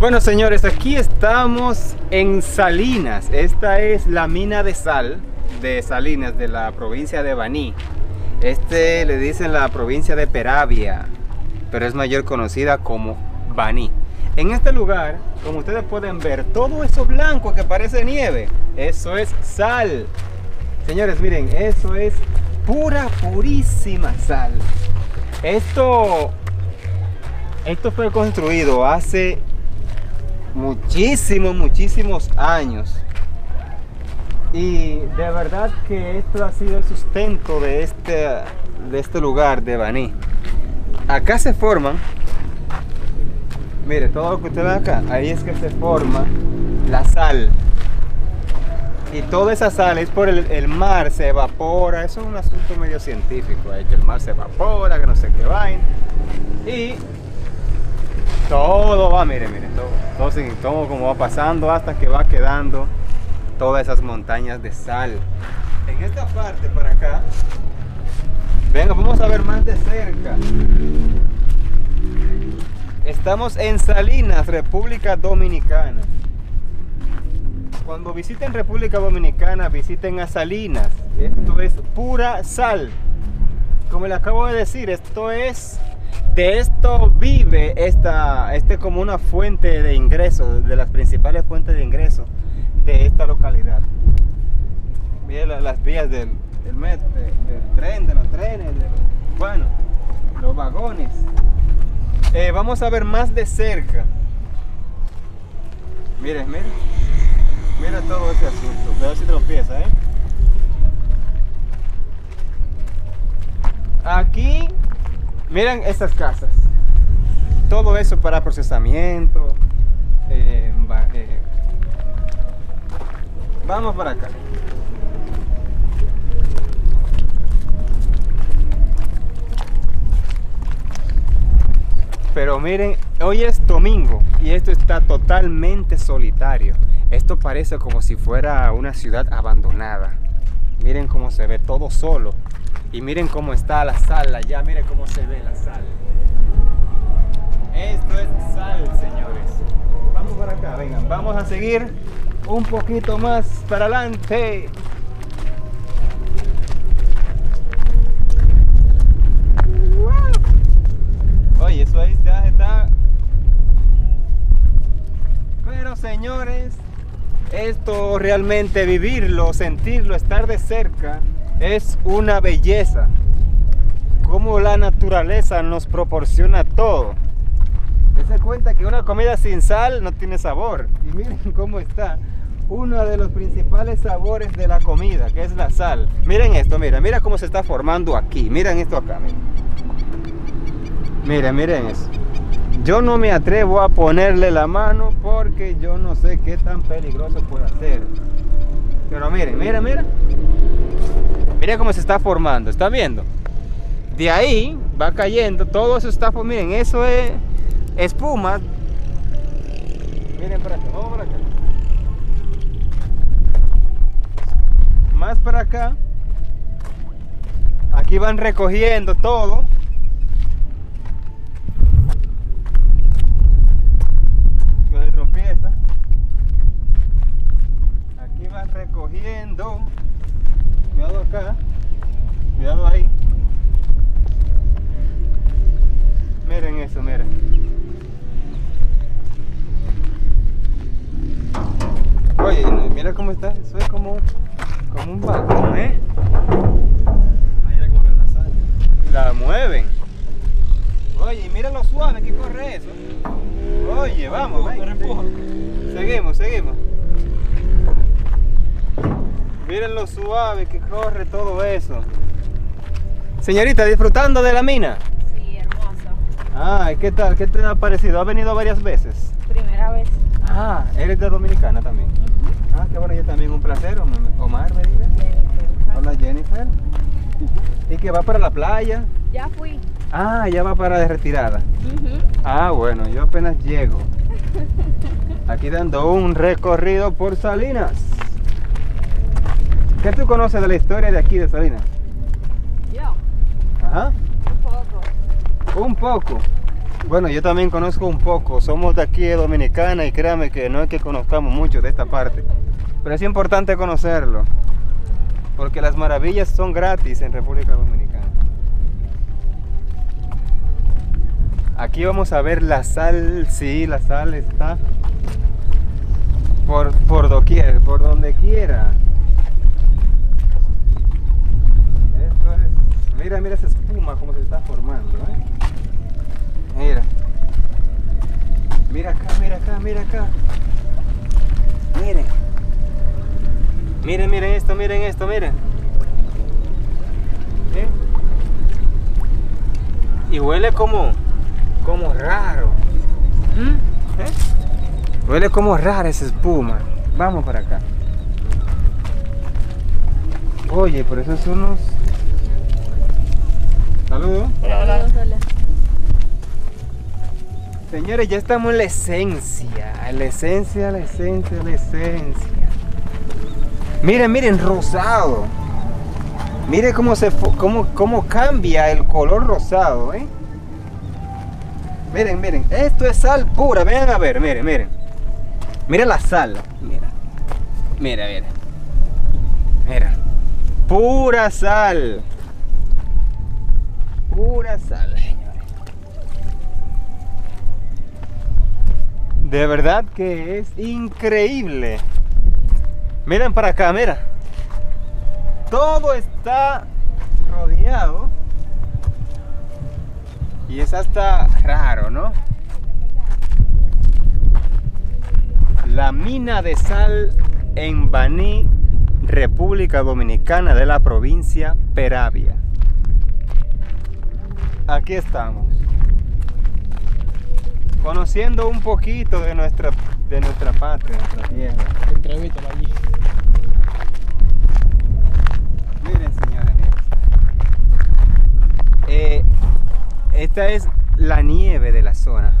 Bueno señores, aquí estamos en Salinas. Esta es la mina de sal de Salinas de la provincia de Baní. Este le dicen la provincia de Peravia, pero es mayor conocida como Baní. En este lugar, como ustedes pueden ver, todo eso blanco que parece nieve, eso es sal. Señores, miren, eso es pura, purísima sal. Esto, esto fue construido hace muchísimos, muchísimos años. Y de verdad que esto ha sido el sustento de este, de este lugar de Baní. Acá se forman, mire, todo lo que usted ve acá, ahí es que se forma la sal. Y toda esa sal es por el, mar, se evapora. Eso es un asunto medio científico, ahí que el mar se evapora, que no sé qué vaina. Todo va, mire, mire, todo, todo, como va pasando hasta que va quedando todas esas montañas de sal. En esta parte para acá, venga, vamos a ver más de cerca. Estamos en Salinas, República Dominicana. Cuando visiten República Dominicana, visiten a Salinas. Esto es pura sal. Como le acabo de decir, esto es de esto vive esta este como una fuente de ingresos, de las principales fuentes de ingresos de esta localidad. Mire la- las vías del, del, met- de- del tren, de los trenes, bueno, los vagones. Eh, vamos a ver más de cerca. Mire, mire. Mira todo este asunto. Cuidado si tropieza, ¿eh? Aquí, miren estas casas. Todo eso para procesamiento. eh, eh. Vamos para acá. Pero miren, hoy es domingo y esto está totalmente solitario. Esto parece como si fuera una ciudad abandonada. Miren cómo se ve todo solo. Y miren cómo está la sal allá, miren cómo se ve la sal. Esto es sal, señores. Vamos para acá, vengan, vamos a seguir un poquito más para adelante. Oye, eso ahí ya está. Pero señores, esto realmente vivirlo, sentirlo, estar de cerca, es una belleza. Como la naturaleza nos proporciona todo. Se cuenta que una comida sin sal no tiene sabor. Y miren cómo está uno de los principales sabores de la comida, que es la sal. Miren esto, mira, mira cómo se está formando aquí. Miren esto acá, miren. Miren, miren eso. Yo no me atrevo a ponerle la mano porque yo no sé qué tan peligroso puede ser. Pero miren, miren, miren. Miren cómo se está formando, ¿está viendo? De ahí va cayendo, todo eso está formando. Miren, eso es espuma. Miren para acá, vamos para acá. Más para acá. Aquí van recogiendo todo. Como un vagón, ¿eh? Cómo ven la sal. La mueven. Oye, y mira lo suave que corre eso. Oye, vamos, empuja. Seguimos, seguimos. Miren lo suave que corre todo eso. Señorita, disfrutando de la mina. Sí, hermoso. Ay, ¿qué tal? ¿Qué te ha parecido? ¿Ha venido varias veces? Primera vez. Ah, eres de Dominicana también. Ah, qué bueno, yo también un placer. Om- Omar, me diga. Hola Jennifer. ¿Y que va para la playa? Ya fui. Ah, ya va para de retirada. Ah, bueno, yo apenas llego. Aquí dando un recorrido por Salinas. ¿Qué tú conoces de la historia de aquí de Salinas? Yo, Ajá. un poco. Un poco. Bueno, yo también conozco un poco. Somos de aquí de Dominicana y créame que no es que conozcamos mucho de esta parte. Pero es importante conocerlo. Porque las maravillas son gratis en República Dominicana. Aquí vamos a ver la sal. Sí, la sal está por, por doquier, por donde quiera. Esto es- Mira, mira esa espuma como se está formando. ¿eh? Mira. Mira acá, mira acá. Miren. Miren, miren esto, miren esto, miren. ¿Eh? Y huele como, como raro. ¿Mm? ¿Eh? Huele como rara esa espuma. Vamos para acá. Oye, por eso son unos... Saludos. Señores, ya estamos en la esencia, en la esencia, la esencia, la esencia. Miren, miren, rosado. Miren cómo se cómo, cómo cambia el color rosado, ¿eh? Miren, miren, esto es sal pura, vean a ver, miren, miren. Mira la sal, mira. Mira, mira. Mira. Pura sal. Pura sal, De verdad que es increíble. Miren para acá, mira. Todo está rodeado. Y es hasta raro, ¿no? La mina de sal en Baní, República Dominicana de la provincia Peravia. Aquí estamos conociendo un poquito de nuestra, de nuestra patria, nuestra tierra. Entrevítalo allí. Miren, señores, miren. Eh, esta es la nieve de la zona.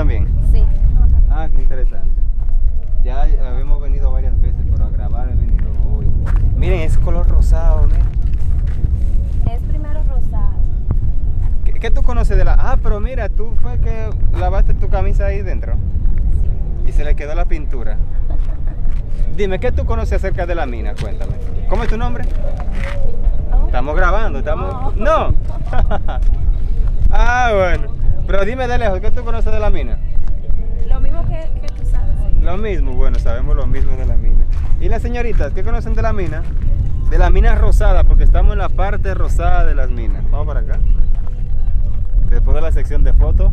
También? sí. Ah, qué interesante. Ya habíamos venido varias veces, pero a grabar he venido hoy. Miren, es color rosado, miren. Es primero rosado. ¿Qué, qué tú conoces de la.? Ah, pero mira, tú fue que lavaste tu camisa ahí dentro y se le quedó la pintura. Dime, ¿qué tú conoces acerca de la mina? Cuéntame. ¿Cómo es tu nombre? Oh, Estamos grabando, estamos. ¡No! ah, bueno. Pero dime de lejos, ¿qué tú conoces de la mina? Lo mismo que, que tú sabes. Lo mismo, bueno, sabemos lo mismo de la mina. ¿Y las señoritas, qué conocen de la mina? De la mina rosada, porque estamos en la parte rosada de las minas. Vamos para acá. Después de la sección de fotos.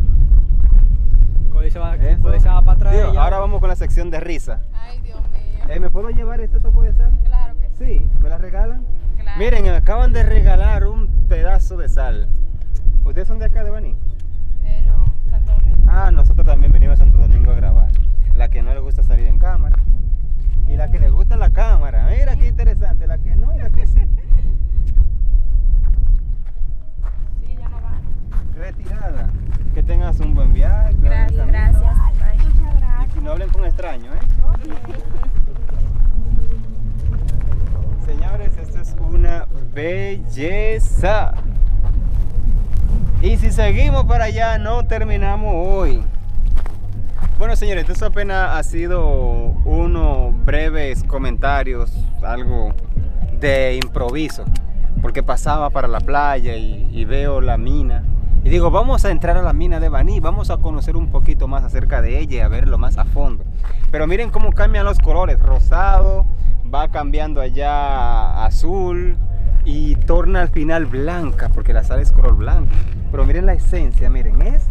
Va para atrás. Tío, ahora vamos con la sección de risa. Ay, Dios mío. Eh, ¿Me puedo llevar este topo de sal? Claro que sí. Sí, ¿me la regalan? Claro. Miren, me acaban de regalar un pedazo de sal. ¿Ustedes son de acá de Baní? Eh, no, Santo Domingo. Ah, nosotros también venimos a Santo Domingo a grabar. La que no le gusta salir en cámara. Y la que le gusta la cámara. Mira qué interesante. La que no y la que sí. Sí, ya no va. Retirada. Que tengas un buen viaje. Gracias, gracias. Muchas Y que no hablen con extraños, ¿eh? Señores, esto es una belleza. Y si seguimos para allá, no terminamos hoy. Bueno, señores, esto apenas ha sido unos breves comentarios, algo de improviso, porque pasaba para la playa y, veo la mina. Y digo, vamos a entrar a la mina de Baní, vamos a conocer un poquito más acerca de ella y a verlo más a fondo. Pero miren cómo cambian los colores, rosado, va cambiando allá azul y torna al final blanca, porque la sal es color blanco. Pero miren la esencia, miren, es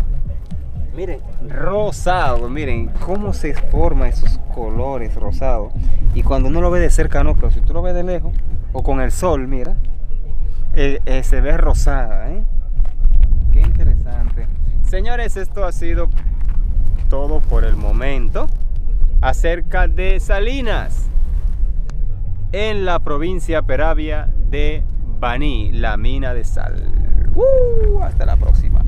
Miren, rosado, miren cómo se forman esos colores rosados. Y cuando uno lo ve de cerca, no, pero si tú lo ves de lejos o con el sol, mira, eh, eh, se ve rosada, ¿eh? Qué interesante. Señores, esto ha sido todo por el momento acerca de Salinas en la provincia Peravia de Baní, la mina de sal. ¡Uh! hasta la próxima.